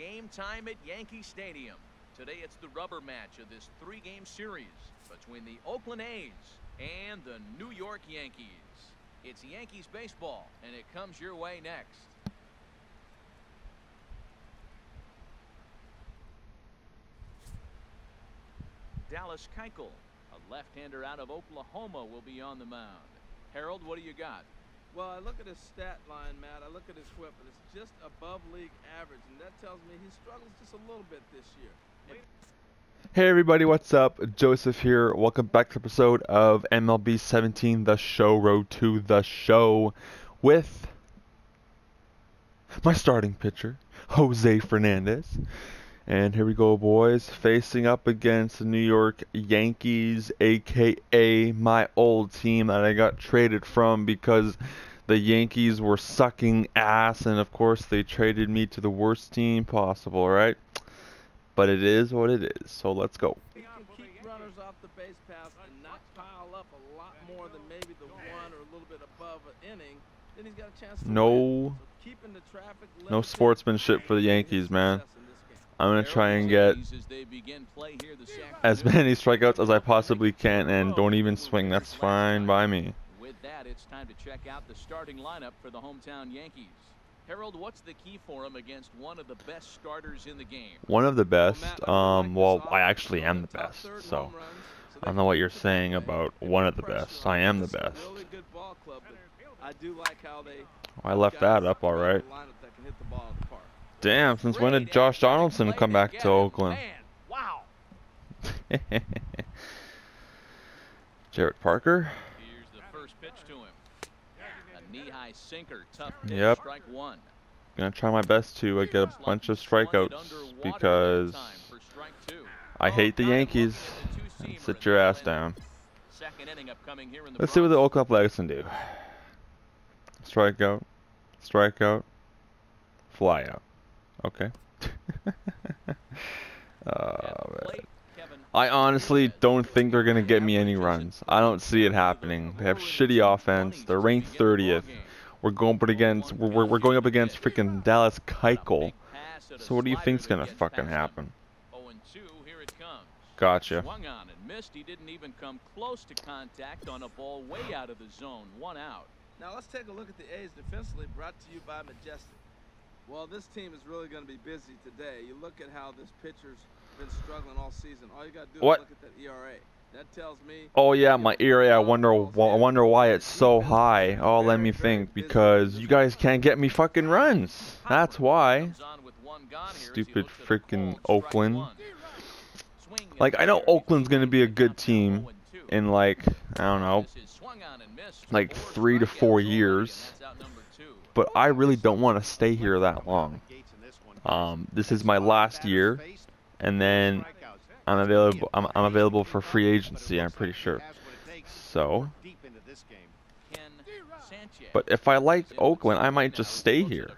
game time at Yankee Stadium. Today it's the rubber match of this three-game series between the Oakland A's and the New York Yankees. It's Yankees baseball, and it comes your way next. Dallas Keuchel, a left-hander out of Oklahoma, will be on the mound. Harold, what do you got? Well, I look at his stat line, Matt. I look at his whip, and it's just above league average, and that tells me he struggles just a little bit this year. Hey everybody, what's up? Jozef here. Welcome back to the episode of MLB 17, The Show, Road to the Show, with my starting pitcher, Jose Fernandez. And here we go, boys, facing up against the New York Yankees, aka my old team that I got traded from because the Yankees were sucking ass, and of course, they traded me to the worst team possible, right? But it is what it is, so let's go. Keep runners off the base paths and not pile up a lot more than maybe the one or a little bit above an inning. Then he's got a chance to No- So keeping the traffic No sportsmanship for the Yankees, man. Success in this game. I'm gonna try and get As they begin play here this as afternoon. many strikeouts as I possibly can and don't even swing. That's fine by me. With that, it's time to check out the starting lineup for the hometown Yankees. Harold, what's the key for him against one of the best starters in the game? One of the best. Matt, I really Um, well, I actually am the best. So home runs, so I don't know what you're saying about one of the best. I am the This is a best. really good ball club, but I do like how they I left that up all right. Damn, since when did Josh Donaldson come back to. Oakland? Wow. Jarrett Parker? Here's the first pitch to him. A knee-high sinker, tough Yep. strike one. Gonna try my best to uh, get a bunch of strikeouts because that time for strike two. I hate the Yankees. looking at the two-seamer Sit your ass down. inning. Second inning upcoming here in the Let's see what the. Oakland Athletics can do. Strikeout, strikeout, fly out. Okay. At the plate, Kevin I honestly don't think they're gonna get me any runs. I don't see it happening. They have shitty offense. They're ranked 30th. We're going up against we're, we're- we're going up against freaking Dallas Keuchel. So what do you think's gonna fucking happen? 0 2, here it comes. Gotcha. Swung on and missed. He didn't even come close to contact on a ball way out of the zone. One out. Now let's take a look at the A's defensively, brought to you by Majestic. Well, this team is really going to be busy today. You look at how this pitcher's been struggling all season. All you got to do What? is look at that ERA. That tells me. Oh yeah, my ERA. I wonder wh- I wonder why it's so high. Oh, let me think. Because you guys can't get me fucking runs. That's why. Comes on with one gone here as he Stupid looks freaking Oakland. one. Swing and Like I know Oakland's gonna be a good team in like I don't know, This is swung on and missed. like three to four years. But I really don't want to stay here that long. Um, this is my last year, and then I'm available. I'm, I'm available for free agency. I'm pretty sure. So, but if I with Oakland, I might just stay here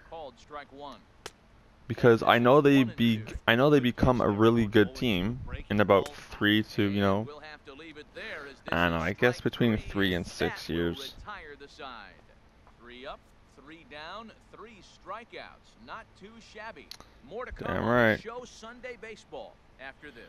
because I know they be I know they become a really good team in about three to you know I don't know, I guess between three. and six years. Retire the side. Three down, three strikeouts. Not too shabby. More to come Damn right. show Sunday baseball after this.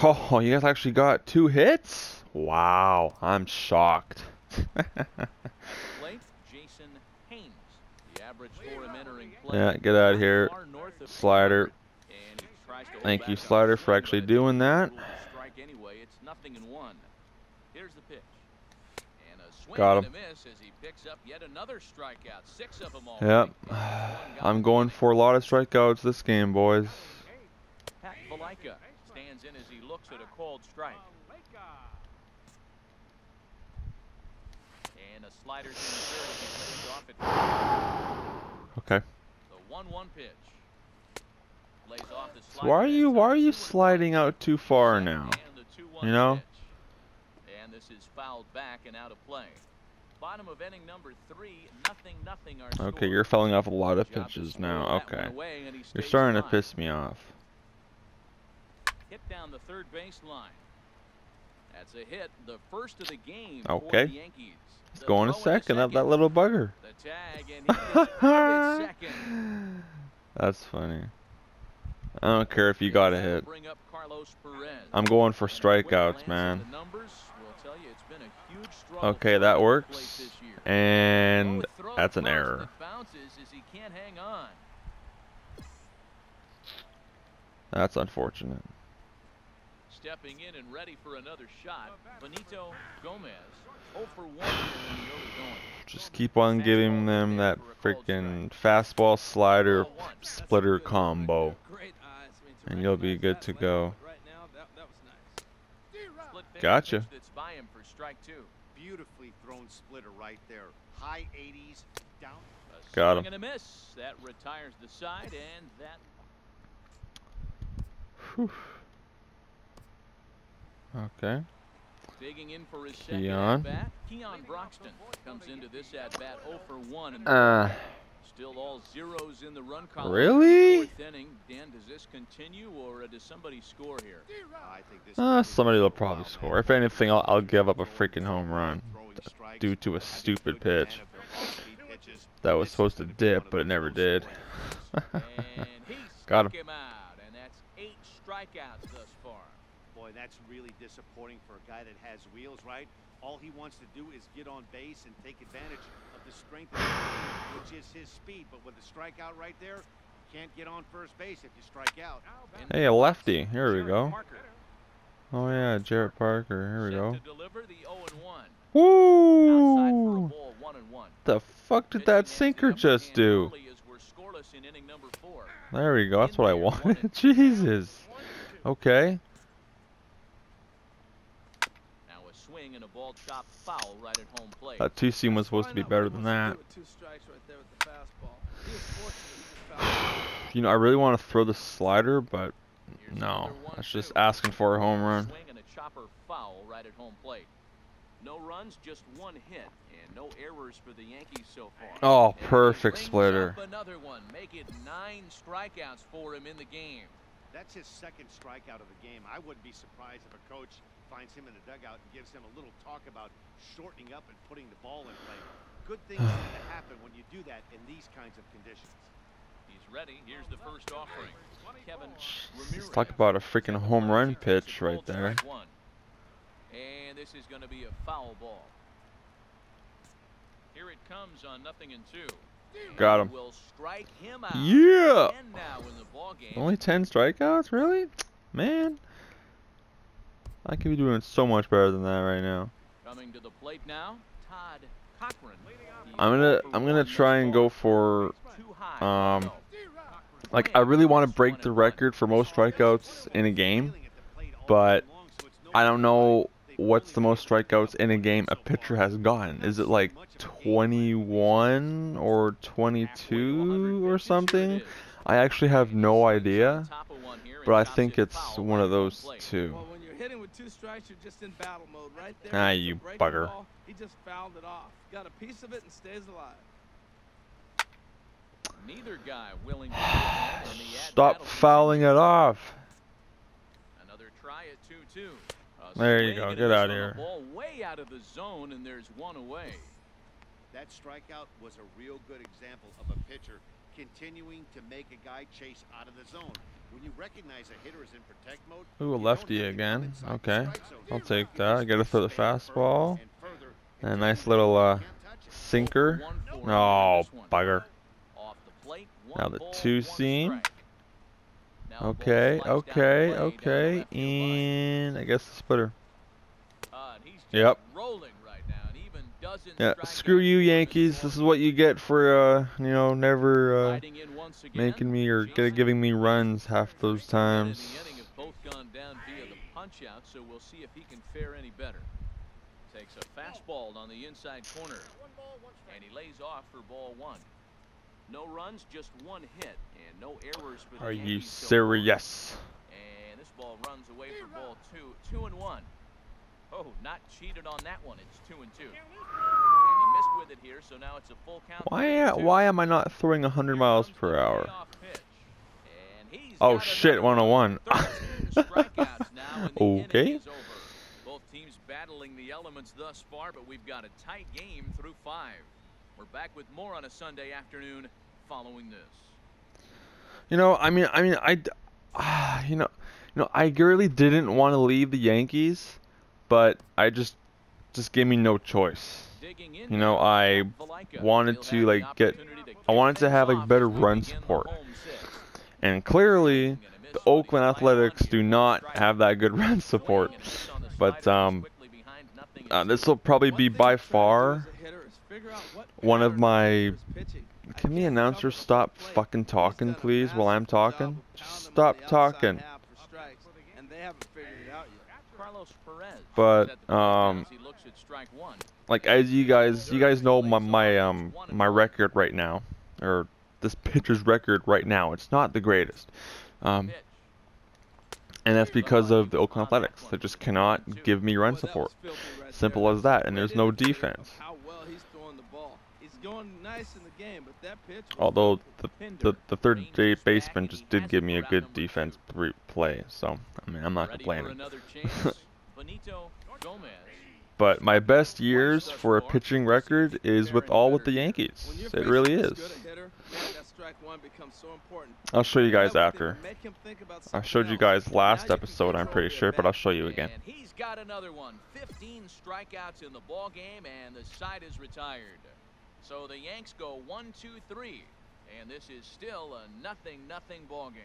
Oh, oh, you guys actually got two hits? Wow, I'm shocked. Jason Haynes. Yeah, get out of here. Slider. Thank you, Slider, for actually doing that. Got him. Yep. I'm going for a lot of strikeouts this game, boys. Pat Valaika stands in as he looks at a called strike. And a slider's in the dirt as he plays off it. Okay. The 1-1 pitch. Lays off the So why are you why are you Two and one. sliding out too far now? And the 2-1 You know? pitch. And this is fouled back and out of play. Bottom of inning number three, nothing, nothing. Our Okay, score. you're fouling off a lot of pitches now. Okay. away, You're starting to piss me off. Hit down the third base line. That's a hit, the first of the game Okay. for the Yankees. Let's The go on a throw second. That, that little bugger. The tag, and he gets it out at second. That's funny. I don't care if you got a hit. bring up Carlos Perez. I'm going for And a quick glance strikeouts, man. the numbers will tell you it's been a huge struggle Okay, that him at the works. plate this year. And that's an error. it bounces as he can't hang on. That's unfortunate. Stepping in and ready for another shot, Benito Gomez. 0 for 1 here in the early going. Just keep on giving them that freaking fastball slider splitter combo. Great eyes. I mean, to And you'll be good to go. Right now, that, that was nice. Split finger Gotcha. That's by him for strike two. Beautifully thrown splitter right there. High 80s, down. Got him. and a miss. That retires the side, and that Whew. Okay. digging in for his second Keon. at bat. Keon Broxton comes into this at bat 0 for 1. And Uh, Still all zeros in the run column. Really? Fourth inning. Dan, does this continue or uh, does somebody score here? I think this uh, somebody will probably while, score. If anything, I'll, I'll give up a freaking home run due to a I think stupid pitch of their off-speed pitches. that was supposed to gonna be one dip, but it those never close did. scoring. And he Got struck him out, and that's eight strikeouts thus far. Boy, that's really disappointing for a guy that has wheels, right? All he wants to do is get on base and take advantage of the strength of his game, which is his speed. But with a strikeout right there, you can't get on first base if you strike out. Hey, a lefty. Here we go. Oh yeah, Jarrett Parker. Here we go. The 0 and 1. Outside for a Woo! ball, 1 and 1. The fuck did that sinker just do? early as we're scoreless in inning number 4. There we go. That's what I wanted. Jesus. Okay. Now a swing and a ball chopped foul right at home plate. That two seam was supposed to be better than that. to do with Two strikes right there with the fastball. He was fortunate. He just fouled it. You know, I really want to throw the slider, but no. another one, That's just asking for a home run. Swing and a chopper foul right at home plate. No runs, just one hit, and no errors for the Yankees so far. Oh, perfect splitter. Another one, make it nine strikeouts for him in the game. That's his second strikeout of the game. I wouldn't be surprised if a coach finds him in the dugout and gives him a little talk about shortening up and putting the ball in play. Good things tend to happen when you do that in these kinds of conditions. He's ready. Here's the first offering. Kevin Let's talk about a freaking home run pitch right there. And this is going to be a foul ball. Here it comes on nothing and two. Got And him. Will strike him out. Yeah. And now in the ball game. Only 10 strikeouts? Really? Man. I could be doing so much better than that right now. Coming to the plate now, Todd Cochran. I'm gonna I'm gonna try and go for um like I really want to break the record for most strikeouts in a game, but I don't know what's the most strikeouts in a game a pitcher has gotten. Is it like 21 or 22 or something? I actually have no idea, but I think it's one of those two. Well, when hitting with two strikes, you're just in battle mode right there. Ah, you bugger. ball. He just fouled it off. Got a piece of it and stays alive. Neither guy willing to give in, and the at Stop fouling it off. Another try at 2-2. There you go. Get miss outta on the here. Ball way out of the zone, and there's one away. That strikeout was a real good example of a pitcher continuing to make a guy chase out of the zone. When you recognize a hitter is in protect mode, Ooh, a you lefty have to come again. Okay. I'll take that. I gotta throw the fastball. and a nice little uh can't touch it. sinker. One for one Oh, on this one. bugger. Off the plate, Now the two one seam. strike. Now the ball Okay, sliced down the okay, plane, down the okay. left. And I guess the splitter. Uh, and he's just Yep. rolling right now, and even doesn't Yeah, screw you Yankees. This is what you get for uh, you know, never uh Riding in once again, making me or get, giving me runs half those First and in times. the inning have both gone down via the punch out, so we'll see if he can fare any better. Takes a fastball on the inside corner, and he lays off for ball one. No runs, just one hit, and no errors for the Are you Yankees so far. serious? And this ball runs away for ball two, two and one. Oh, not cheated on that one. It's two and two. And he missed with it here, so now it's a full count. Why three and a- two. why am I not throwing 100 miles per hour? And he's Oh shit, one. 101. 13 now, and the inning Okay. Both teams battling the elements thus far, but we've got a tight game through five. We're back with more on a Sunday afternoon following this. You know, I mean, I mean, I, ah, you know, you know, I really didn't want to leave the Yankees, but I just just gave me no choice. You know, I wanted to like get I wanted to have like better run support. And clearly the Oakland Athletics do not have that good run support. But um uh, this will probably be by far one of my can the announcer stop fucking talking please while I'm talking? Just stop talking. But um, like as you guys, you guys know my my um my record right now, or this pitcher's record right now. It's not the greatest. Um, and that's because of the Oakland Athletics. They just cannot give me run support. Simple as that. And there's no defense. Although the, the, the third day baseman just did give me a good defense play, so I mean I'm not complaining. another chance. Benito Gomez. But my best years for a pitching record is with all with the Yankees. It really is. good a hitter, man, that strike one becomes so important. I'll show you guys after. think- make him think about I showed you guys last episode, I'm pretty sure, but I'll show you again. He's got another one. 15 strikeouts in the ball game, and the side is retired. So the Yanks go one, two, three, and this is still a nothing, nothing ball game.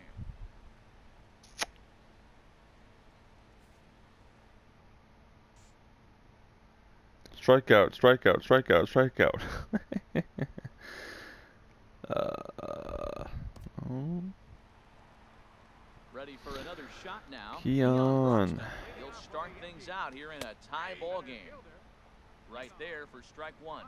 Strikeout, strikeout, strikeout, strikeout. uh, oh, Ready for another shot now. Keon. He'll start things out here in a tie ball game. Right there for strike one.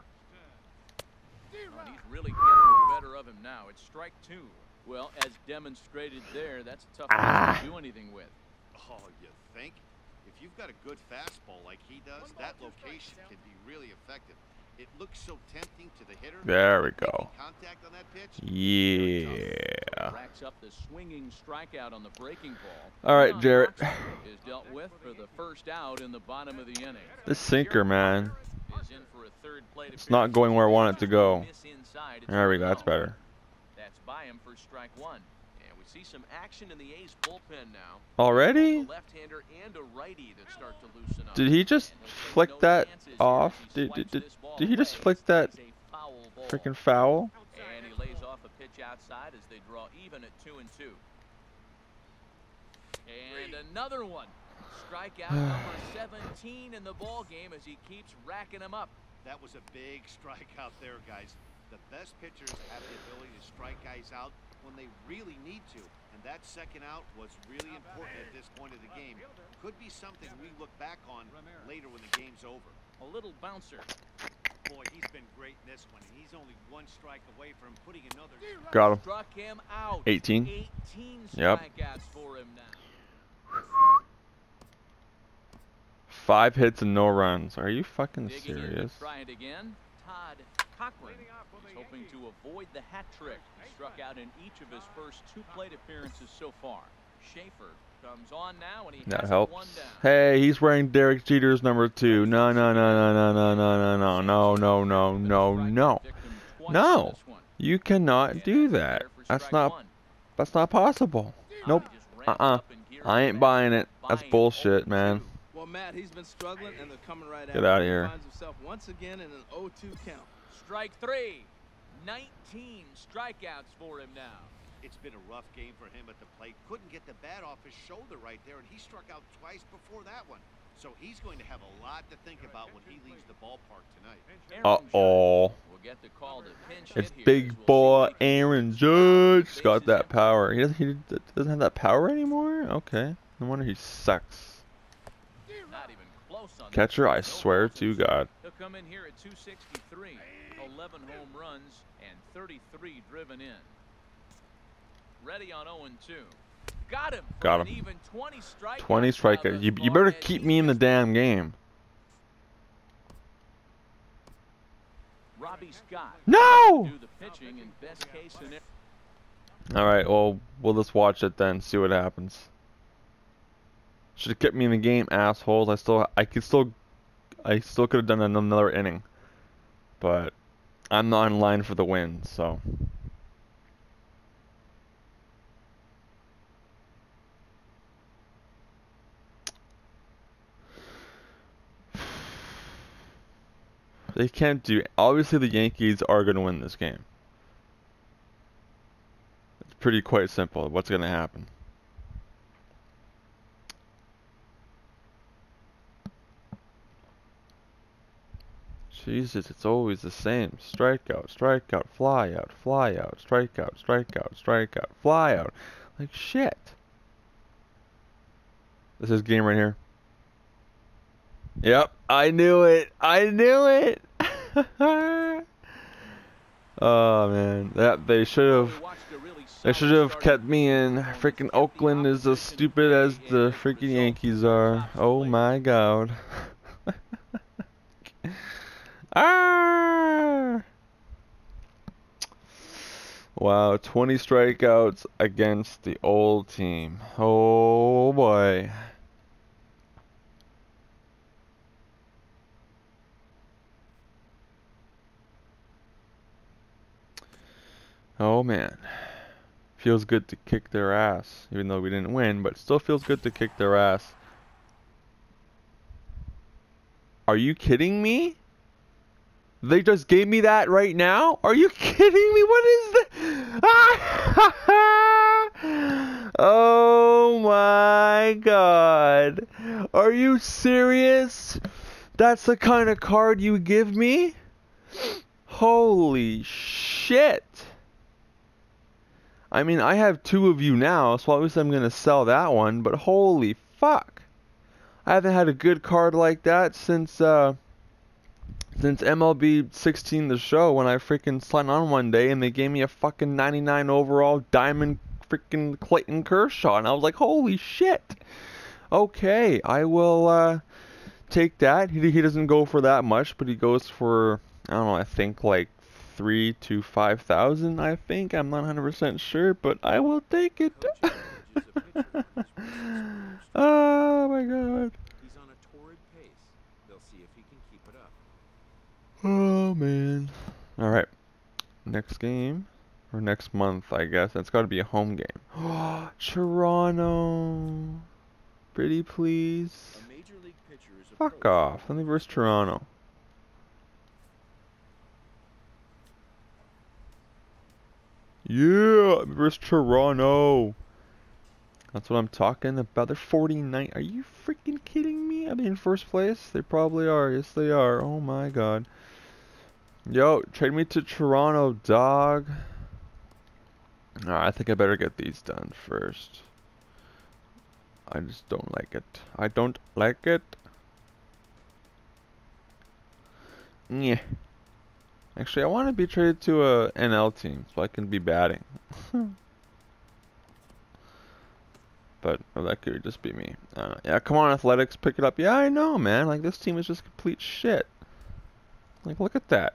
And he's really getting the better of him now. It's strike two. Well, as demonstrated there, that's a tough Ah. one to do anything with. Oh, you think? If you've got a good fastball like he does, that location can be really effective. It looks so tempting to the hitter. There we go. Yeah. All right, Jarrett. This sinker, man. It's not going where I want it to go. There we go. That's better. That's by him for strike one. And we see some action in the A's bullpen now. Already? Left-hander and a righty that start to loosen up. Did he just And he'll take flick no that off? Did, did, did, did he just flick that It's a foul ball. freaking foul? And he lays off a pitch outside as they draw even at two and two. And another one. Strikeout number 17 in the ball game as he keeps racking them up. That was a big strikeout there, guys. The best pitchers have the ability to strike guys out when they really need to. And that second out was really important at this point of the game. Could be something we look back on later when the game's over. A little bouncer. Boy, he's been great in this one. and He's only one strike away from putting another. Got him. Struck him out. 18. 18 Yep. for him now. Five hits and no runs. Are you fucking Digging in to serious? Try it again. Todd Cochran is hoping to avoid the hat trick. He struck out in each of his first two plate appearances so far. Schaefer comes on now and he That has helps. one down. Hey, he's wearing Derek Jeter's number two. No, no, no, no, no, no, no, no, no, no, no, no, no. No. You cannot do that. That's not. That's not possible. Nope. Uh-uh. I ain't buying it. That's bullshit, man. Well, Matt, he's been struggling, and they're coming right Get out of here. finds himself once again in an 0-2 count. Strike three. 19 strikeouts for him now. It's been a rough game for him at the plate. Couldn't get the bat off his shoulder right there, and he struck out twice before that one. So he's going to have a lot to think about when he leaves the ballpark tonight. Uh Judge oh. will get the call to pinch It's here big we'll see boy if he can Aaron Judge. Got that power. He doesn't, he doesn't have that power anymore? Okay. No wonder he sucks. Not even close on Catcher. I swear to. God come in here at 263, 11 home runs, and 33 driven in. Ready on 0 2. Got him. Got him. 20 strikeouts. 20 strikeouts. You, you better keep me in the damn game. Robbie Scott. No! All right, well, we'll just watch it then, see what happens. Should have kept me in the game, assholes. I still, I could still I still could have done another inning, but I'm not in line for the win, so. They can't do. Obviously, the Yankees are going to win this game. It's pretty quite simple. What's going to happen? Jesus, it's always the same. Strikeout, strikeout, fly out, fly out, strikeout, strikeout, strikeout, fly out. Like shit. This is game right here. Yep, I knew it. I knew it. oh man, that they should have. They should have kept me in. Freaking Oakland is as stupid as the freaking Yankees are. Oh my god. ah! Wow, 20 strikeouts against the old team. Oh boy. Oh man. Feels good to kick their ass. Even though we didn't win, but still feels good to kick their ass. Are you kidding me? They just gave me that right now? Are you kidding me? What is that? oh my god. Are you serious? That's the kind of card you give me? Holy shit. I mean, I have two of you now, so obviously I'm going to sell that one, but holy fuck. I haven't had a good card like that since, uh, since MLB 16 the show when I freaking signed on one day and they gave me a fucking 99 overall diamond freaking Clayton Kershaw and I was like, holy shit. Okay, I will, uh, take that. He, he doesn't go for that much, but he goes for, I don't know, I think like three to five thousand. I think I'm not 100 percent sure, but I will take it. oh my god. He's on a torrid pace. They'll see if he can keep it up. Oh man. All right. Next game or next month, I guess. It's got to be a home game. Toronto. Pretty please. A major league pitcher is Fuck off. Let me verse Toronto. Yeah, versus Toronto. That's what I'm talking about. They're 49. Are you freaking kidding me? I mean, first place? They probably are. Yes, they are. Oh my god. Yo, trade me to Toronto, dog. Alright, I think I better get these done first. I just don't like it. I don't like it. Yeah. Actually, I want to be traded to a NL team so I can be batting. but or that could just be me. Uh, yeah, come on, Athletics, pick it up. Yeah, I know, man. Like this team is just complete shit. Like, look at that.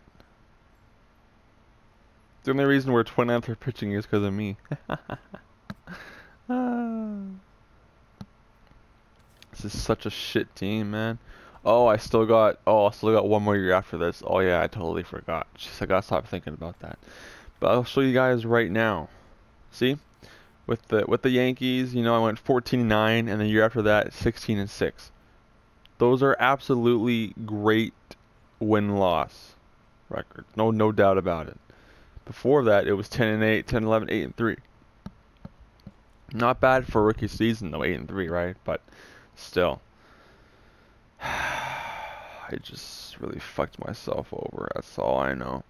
The only reason we're 29th for pitching is because of me. This is such a shit team, man. Oh, I still got. Oh, I still got one more year after this. Oh yeah, I totally forgot. I gotta stop thinking about that. But I'll show you guys right now. See, with the with the Yankees, you know, I went 14 and 9, and the year after that, 16 and 6. Those are absolutely great win-loss records. No, no doubt about it. Before that, it was 10 and 8, 10, 11, 8 and 3. Not bad for rookie season though, 8 and 3, right? But still. I just really fucked myself over. That's all I know.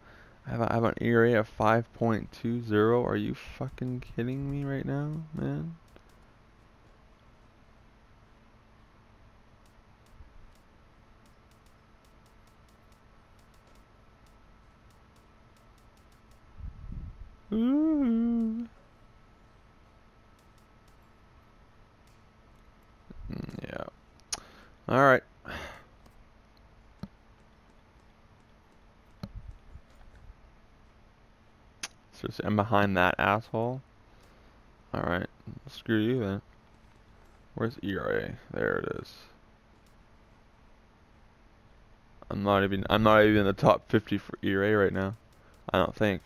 I have, a, I have an ERA of 5.20. Are you fucking kidding me right now, man? Ooh. Mm, Yeah. All right. Actually, I'm behind that asshole. Alright, screw you then. Where's ERA? There it is. I'm not even I'm not even in the top 50 for ERA right now. I don't think.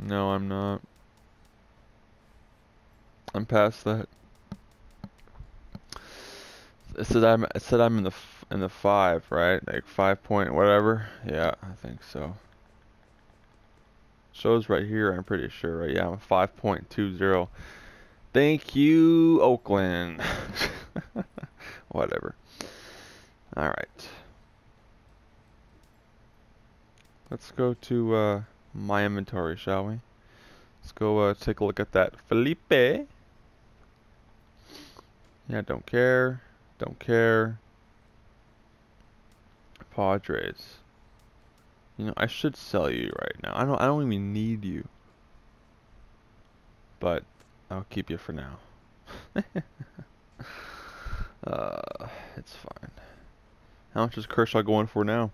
No, I'm not. I'm past that. It said I'm it said I'm in the in the 5, right? Like 5 point whatever. Yeah, I think so. Shows right here, I'm pretty sure, right? Yeah, I'm 5.20. Thank you, Oakland. Whatever. Alright. Let's go to uh, my inventory, shall we? Let's go uh, take a look at that. Felipe. Yeah, don't care. Don't care. Padres. You know, I should sell you right now. I don't I don't even need you. But I'll keep you for now. uh, it's fine. How much is Kershaw going for now?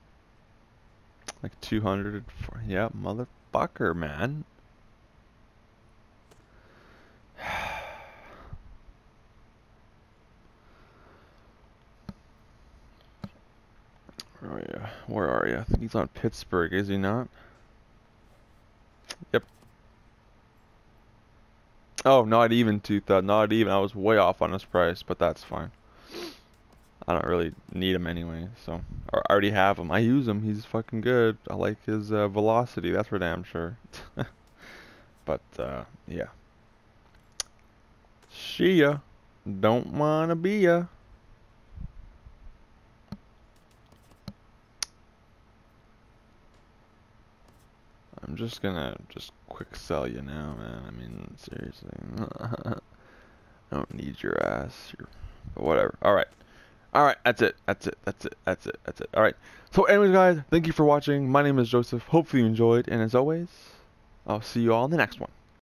Like 200. Yeah, motherfucker, man. Where are you? Where are you? I think he's on Pittsburgh, is he not? Yep. Oh, not even 2000. Not even. I was way off on his price, but that's fine. I don't really need him anyway, so I already have him. I use him. He's fucking good. I like his uh, velocity. That's for damn sure. but uh, yeah. See ya. Don't wanna be ya. I'm just gonna just quick sell you now, man. I mean, seriously. I don't need your ass. Your, whatever. Alright. Alright, that's it. That's it. That's it. That's it. That's it. Alright. So anyways, guys, thank you for watching. My name is Jozef. Hopefully you enjoyed. And as always, I'll see you all in the next one.